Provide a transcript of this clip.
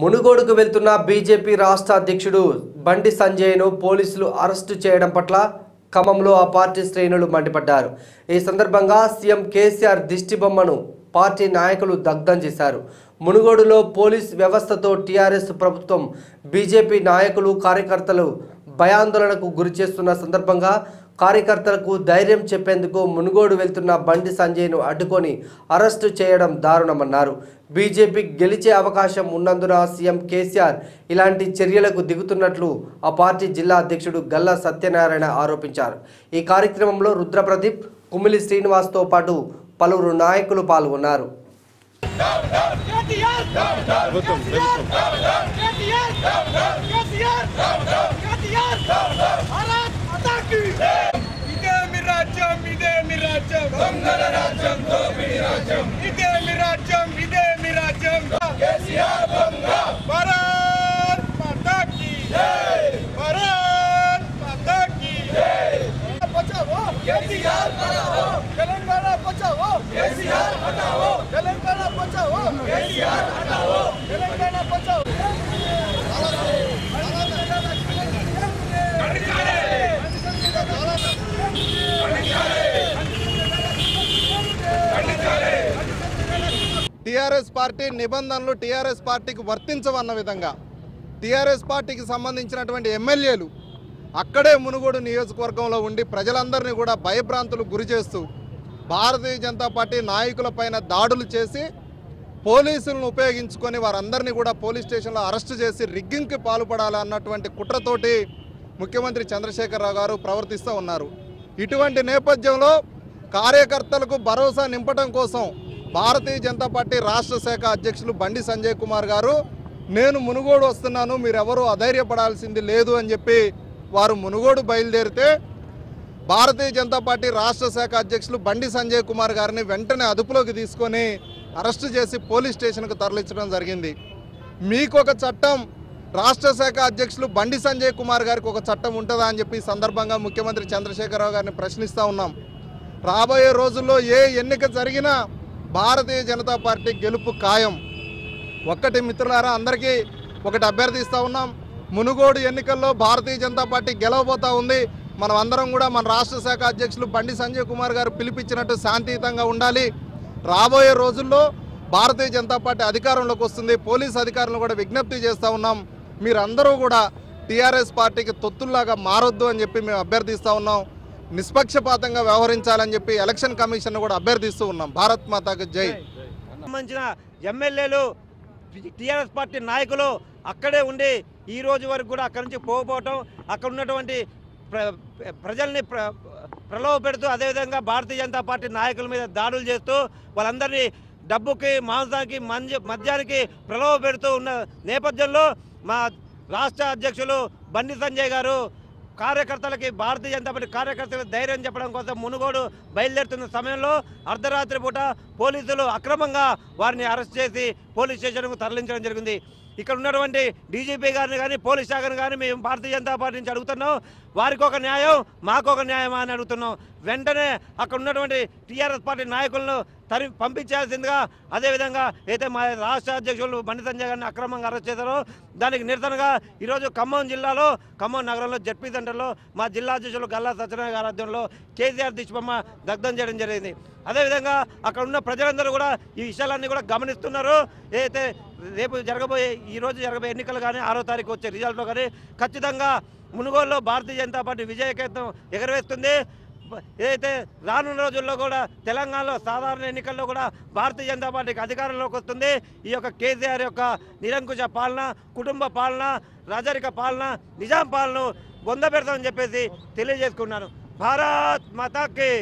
మునుగోడుకు వెళ్తున్న బీజేపీ రాష్ట్ర అధ్యక్షుడు బండి సంజయ్ను పోలీసులు అరెస్టు చేయడం పట్ల ఖమ్మంలో ఆ పార్టీ శ్రేణులు మండిపడ్డారు. ఈ సందర్భంగా సీఎం కేసీఆర్ దిష్టిబొమ్మను పార్టీ నాయకులు దగ్ధం చేశారు. మునుగోడులో పోలీస్ వ్యవస్థతో టీఆర్ఎస్ ప్రభుత్వం బీజేపీ నాయకులు కార్యకర్తలు భయాందోళనకు గురి చేస్తున్న సందర్భంగా కార్యకర్తలకు ధైర్యం చెప్పేందుకు మునుగోడు వెళ్తున్న బండి సంజయ్ను అడ్డుకొని అరెస్టు చేయడం దారుణమన్నారు. బీజేపీ గెలిచే అవకాశం ఉన్నందున సీఎం కేసీఆర్ ఇలాంటి చర్యలకు దిగుతున్నట్లు ఆ పార్టీ జిల్లా అధ్యక్షుడు గల్లా సత్యనారాయణ ఆరోపించారు. ఈ కార్యక్రమంలో రుద్రప్రదీప్ కుమిలి శ్రీనివాస్తో పాటు పలువురు నాయకులు పాల్గొన్నారు కేటీఆర్ కేటీఆర్ కేటీఆర్ భారత్ మాతాకి ఇదే మీ రాజ్యం ఇదే మీ రాజ్యం దొంగల రాజ్యం దోపిడీ రాజ్యం ఇదే మీ రాజ్యం ఇదే మీ రాజ్యం కేసీఆర్ దొంగ భారత్ మాతాకి జై భారత్ మాతాకి జై బచావో కేసీఆర్ బచావో తెలంగాణ బచావో కేసీఆర్ హటావో తెలంగాణ బచావో కేసీఆర్ హటావో తెలంగాణ బచావో టీఆర్ఎస్ పార్టీ నిబంధనలు టీఆర్ఎస్ పార్టీకి వర్తించవన్న విధంగా టీఆర్ఎస్ పార్టీకి సంబంధించినటువంటి ఎమ్మెల్యేలు అక్కడే మునుగోడు నియోజకవర్గంలో ఉండి ప్రజలందరినీ కూడా భయభ్రాంతులు గురి చేస్తూ భారతీయ జనతా పార్టీ నాయకులపైన దాడులు చేసి పోలీసులను ఉపయోగించుకొని వారందరినీ కూడా పోలీస్ స్టేషన్లో అరెస్టు చేసి రిగ్గింగ్కి పాల్పడాలన్నటువంటి కుట్రతోటి ముఖ్యమంత్రి చంద్రశేఖరరావు గారు ప్రవర్తిస్తూ ఉన్నారు. ఇటువంటి నేపథ్యంలో కార్యకర్తలకు భరోసా నింపడం కోసం భారతీయ జనతా పార్టీ రాష్ట్ర శాఖ అధ్యక్షులు బండి సంజయ్ కుమార్ గారు నేను మునుగోడు వస్తున్నాను మీరెవరూ అధైర్యపడాల్సింది లేదు అని చెప్పి వారు మునుగోడు బయలుదేరితే భారతీయ జనతా పార్టీ రాష్ట్ర శాఖ అధ్యక్షులు బండి సంజయ్ కుమార్ గారిని వెంటనే అదుపులోకి తీసుకొని అరెస్టు చేసి పోలీస్ స్టేషన్కు తరలించడం జరిగింది. మీకు ఒక చట్టం రాష్ట్ర శాఖ అధ్యక్షులు బండి సంజయ్ కుమార్ గారికి ఒక చట్టం ఉంటుందా అని చెప్పి సందర్భంగా ముఖ్యమంత్రి చంద్రశేఖరరావు గారిని ప్రశ్నిస్తూ ఉన్నాం. రాబోయే రోజుల్లో ఏ ఎన్నిక జరిగినా భారతీయ జనతా పార్టీ గెలుపు ఖాయం. ఒక్కటి మిత్రులారా అందరికీ ఒకటి అభ్యర్థిస్తూ ఉన్నాం. మునుగోడు ఎన్నికల్లో భారతీయ జనతా పార్టీ గెలవబోతా ఉంది. మనం అందరం కూడా మన రాష్ట్ర శాఖ అధ్యక్షులు బండి సంజయ్ కుమార్ గారు పిలిపించినట్టు శాంతియుతంగా ఉండాలి. రాబోయే రోజుల్లో భారతీయ జనతా పార్టీ అధికారంలోకి వస్తుంది. పోలీస్ అధికారులను కూడా విజ్ఞప్తి చేస్తూ ఉన్నాం. మీరందరూ కూడా టీఆర్ఎస్ పార్టీకి తొత్తుల్లాగా మారొద్దు అని చెప్పి మేము అభ్యర్థిస్తూ ఉన్నాం. నిష్పక్షపాతంగా వ్యవహరించాలని చెప్పి ఎలక్షన్ కమిషన్ కూడా అభ్యర్థిస్తూ ఉన్నాం. భారత్ మాతాకు జై. సంబంధించిన ఎమ్మెల్యేలు టీఆర్ఎస్ పార్టీ నాయకులు అక్కడే ఉండి ఈ రోజు వరకు కూడా అక్కడి నుంచి పోకపోవటం అక్కడ ఉన్నటువంటి ప్రజల్ని ప్ర ప్రలోభ పెడుతూ అదేవిధంగా భారతీయ జనతా పార్టీ నాయకుల మీద దాడులు చేస్తూ వాళ్ళందరినీ డబ్బుకి మాంసానికి మంజ మద్యానికి ప్రలోభ పెడుతూ ఉన్న నేపథ్యంలో మా రాష్ట్ర అధ్యక్షులు బండి సంజయ్ గారు కార్యకర్తలకి భారతీయ జనతా పార్టీ కార్యకర్తలకు ధైర్యం చెప్పడం కోసం మునుగోడు బయలుదేరుతున్న సమయంలో అర్ధరాత్రి పూట పోలీసులు అక్రమంగా వారిని అరెస్ట్ చేసి పోలీస్ స్టేషన్కు తరలించడం జరిగింది. ఇక్కడ ఉన్నటువంటి డీజీపీ గారిని కానీ పోలీస్ శాఖను కానీ మేము భారతీయ జనతా పార్టీ నుంచి అడుగుతున్నాం. వారికి ఒక న్యాయం మాకు ఒక న్యాయమా అని అడుగుతున్నాం. వెంటనే అక్కడ ఉన్నటువంటి టీఆర్ఎస్ పార్టీ నాయకులను తరి పంపించాల్సిందిగా అదేవిధంగా అయితే మా రాష్ట్ర అధ్యక్షులు బండి సంజయ్ గారిని అక్రమంగా అరెస్ట్ చేశారో దానికి నిరసనగా ఈరోజు ఖమ్మం జిల్లాలో ఖమ్మం నగరంలో జడ్పీ సెంటర్లో మా జిల్లా అధ్యక్షులు గల్లా సత్యనారాయణ గారి ఆధ్వర్యంలో కేసీఆర్ దిష్టిబొమ్మ దగ్ధం చేయడం జరిగింది. అదేవిధంగా అక్కడ ఉన్న ప్రజలందరూ కూడా ఈ విషయాలన్నీ కూడా గమనిస్తున్నారు. ఏదైతే రేపు జరగబోయే ఈ రోజు జరగబోయే ఎన్నికలు కానీ ఆరో తారీఖు వచ్చే రిజల్ట్లో కానీ ఖచ్చితంగా మునుగోలులో భారతీయ జనతా పార్టీ విజయకేతం ఎగరవేస్తుంది. ఏదైతే రానున్న రోజుల్లో కూడా తెలంగాణలో సాధారణ ఎన్నికల్లో కూడా భారతీయ జనతా పార్టీకి అధికారంలోకి వస్తుంది. ఈ యొక్క కేసీఆర్ యొక్క నిరంకుశ పాలన కుటుంబ పాలన రాజరిక పాలన నిజాం పాలన బొంద పెడతామని చెప్పేసి తెలియజేసుకున్నాను భారత్ మాతాకి.